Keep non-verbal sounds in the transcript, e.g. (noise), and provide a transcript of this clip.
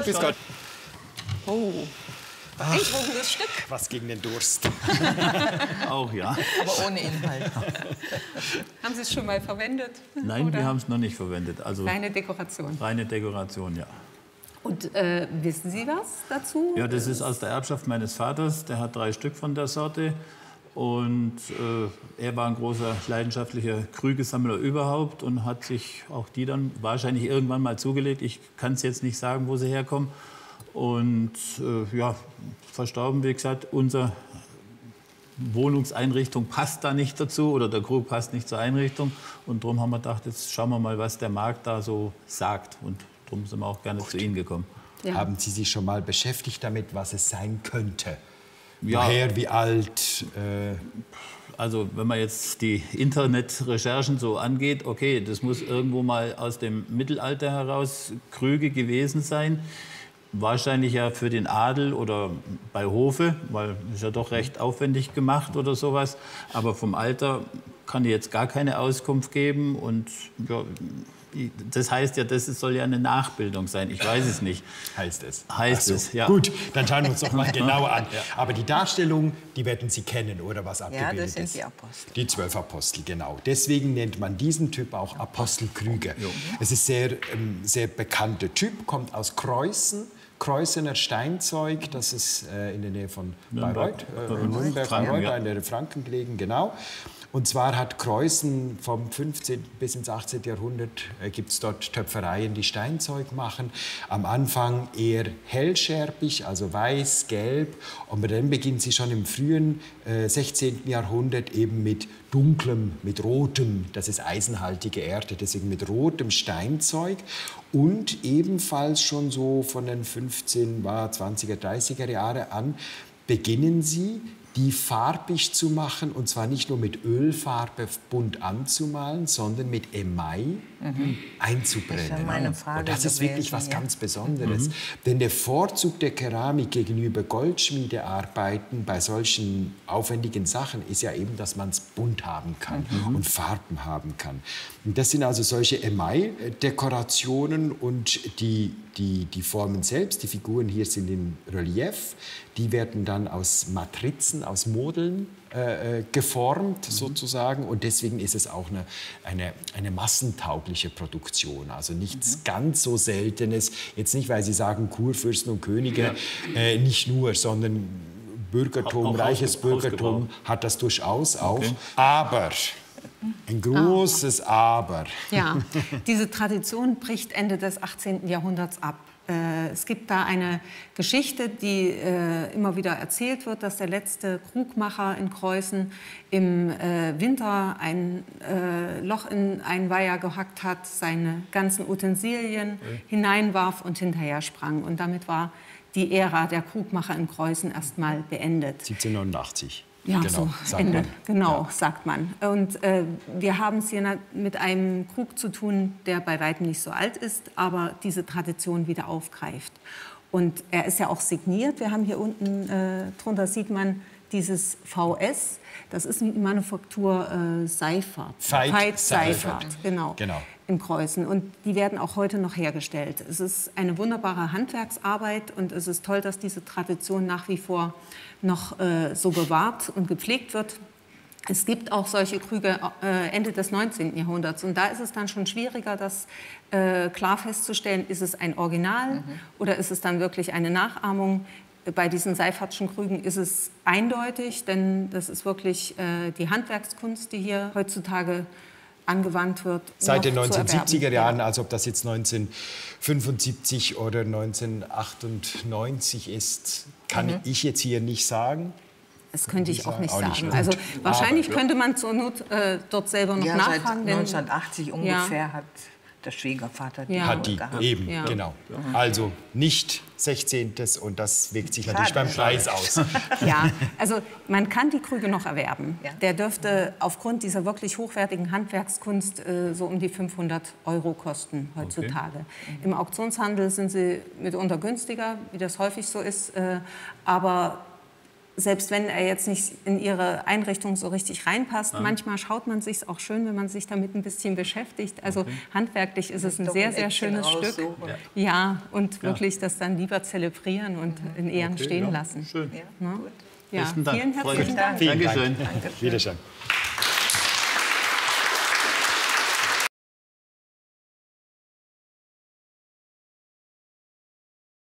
Grüß Gott. Oh. Ein trockenes Stück. Was gegen den Durst. (laughs) Auch ja. Aber ohne Inhalt. Haben Sie es schon mal verwendet? Nein, Oder wir haben es noch nicht verwendet. Also Reine Dekoration. reine Dekoration, ja. Und äh, wissen Sie was dazu? Ja, das ist aus der Erbschaft meines Vaters. Der hat drei Stück von der Sorte. Und äh, er war ein großer leidenschaftlicher Krügesammler überhaupt und hat sich auch die dann wahrscheinlich irgendwann mal zugelegt. Ich kann es jetzt nicht sagen, wo sie herkommen. Und äh, ja, verstorben, wie gesagt, unsere Wohnungseinrichtung passt da nicht dazu oder der Krug passt nicht zur Einrichtung. Und darum haben wir gedacht, jetzt schauen wir mal, was der Markt da so sagt. Und darum sind wir auch gerne zu Ihnen gekommen. Ja. Haben Sie sich schon mal beschäftigt damit, was es sein könnte? Ja. Woher, wie alt? Äh, Also wenn man jetzt die Internetrecherchen so angeht, okay, das muss irgendwo mal aus dem Mittelalter heraus Krüge gewesen sein. Wahrscheinlich ja für den Adel oder bei Hofe, weil ist ja doch recht aufwendig gemacht oder sowas. Aber vom Alter kann ich jetzt gar keine Auskunft geben. Und ja, das heißt ja, das soll ja eine Nachbildung sein. Ich weiß es nicht. heißt es. Heißt so. es, ja. Gut, dann schauen wir uns doch mal (laughs) genauer an. Aber die Darstellung, die werden Sie kennen, oder was abgebildet Ja, das sind ist? die Apostel. Die zwölf Apostel, genau. Deswegen nennt man diesen Typ auch Apostelkrüge. Es ist sehr, ähm, sehr bekannter Typ, kommt aus Kreuzen. Kreuzener Steinzeug, das ist äh, in der Nähe von Nürnberg. Bayreuth, äh, Nürnberg, Franken, Bayreuth, ja. in der Franken gelegen, genau. Und zwar hat Kreuzen vom 15. bis ins 18. Jahrhundert äh, gibt es dort Töpfereien, die Steinzeug machen. Am Anfang eher hellscherbig, also weiß, gelb. Und dann beginnen sie schon im frühen äh, 16. Jahrhundert eben mit dunklem, mit rotem, das ist eisenhaltige Erde, deswegen mit rotem Steinzeug. Und ebenfalls schon so von den 15, war 20er, 30er Jahre an beginnen sie die farbig zu machen und zwar nicht nur mit Ölfarbe bunt anzumalen, sondern mit Email einzubrennen. Das ist meine Frage und das ist wirklich gewesen, was ja. ganz Besonderes. Denn der Vorzug der Keramik gegenüber Goldschmiedearbeiten bei solchen aufwendigen Sachen ist ja eben, dass man es bunt haben kann und Farben haben kann. Und das sind also solche Email-Dekorationen und die, die, die Formen selbst, die Figuren hier sind in Relief, die werden dann aus Matrizen, aus Modeln äh, äh, geformt sozusagen und deswegen ist es auch eine, eine, eine massentaugliche Produktion, also nichts ganz so Seltenes, jetzt nicht, weil Sie sagen Kurfürsten und Könige, äh, nicht nur, sondern Bürgertum, Auch- auch reiches ausge- Bürgertum ausgebaut. hat das durchaus auch, aber, ein großes Aber. Ja, (laughs) diese Tradition bricht Ende des 18. Jahrhunderts ab. Äh, Es gibt da eine Geschichte, die äh, immer wieder erzählt wird, dass der letzte Krugmacher in Kreuzen im äh, Winter ein Loch in einen Weiher gehackt hat, seine ganzen Utensilien hineinwarf und hinterher sprang. Und damit war die Ära der Krugmacher in Kreuzen erstmal beendet. 1789. Ja, genau, so sagt Ende. man. Genau, sagt man. Und äh, wir haben es hier mit einem Krug zu tun, der bei weitem nicht so alt ist, aber diese Tradition wieder aufgreift. Und er ist ja auch signiert. Wir haben hier unten äh, drunter sieht man dieses VS. Das ist die Manufaktur äh, Seifert. Veit Veit Seifert. Genau. Genau. In Kreuzen. Und die werden auch heute noch hergestellt. Es ist eine wunderbare Handwerksarbeit und es ist toll, dass diese Tradition nach wie vor noch äh, so bewahrt und gepflegt wird. Es gibt auch solche Krüge äh, Ende des 19. Jahrhunderts. Und da ist es dann schon schwieriger, das äh, klar festzustellen, ist es ein Original oder ist es dann wirklich eine Nachahmung. Bei diesen Seifertschen Krügen ist es eindeutig, denn das ist wirklich äh, die Handwerkskunst, die hier heutzutage angewandt wird. Seit den noch zu 1970er erwerben. Jahren, als ob das jetzt 1975 oder 1998 ist, kann Mhm. ich jetzt hier nicht sagen. Das könnte ich auch nicht Auch sagen. Also wahrscheinlich Aber- könnte man zur Not äh, dort selber noch Ja, seit nachfragen. denn- 1980 ungefähr hat der Schwiegervater die Ja. Hat die gehabt. eben, Ja. genau. Also nicht 16. und das wirkt sich natürlich beim Preis aus. (laughs) (laughs) Ja, also man kann die Krüge noch erwerben. Ja. Der dürfte aufgrund dieser wirklich hochwertigen Handwerkskunst äh, so um die 500 Euro kosten heutzutage. Im Auktionshandel sind sie mitunter günstiger, wie das häufig so ist. Äh, aber selbst wenn er jetzt nicht in ihre Einrichtung so richtig reinpasst, ja. manchmal schaut man sich auch schön, wenn man sich damit ein bisschen beschäftigt. Also okay. handwerklich ist es ein sehr, ein sehr schönes Stück. Ja. ja. und wirklich das dann lieber zelebrieren und mhm. in Ehren okay, stehen lassen. Schön. Ja, ne? ja. vielen herzlichen Dank. Dank. Dankeschön. Dankeschön. Wiedersehen.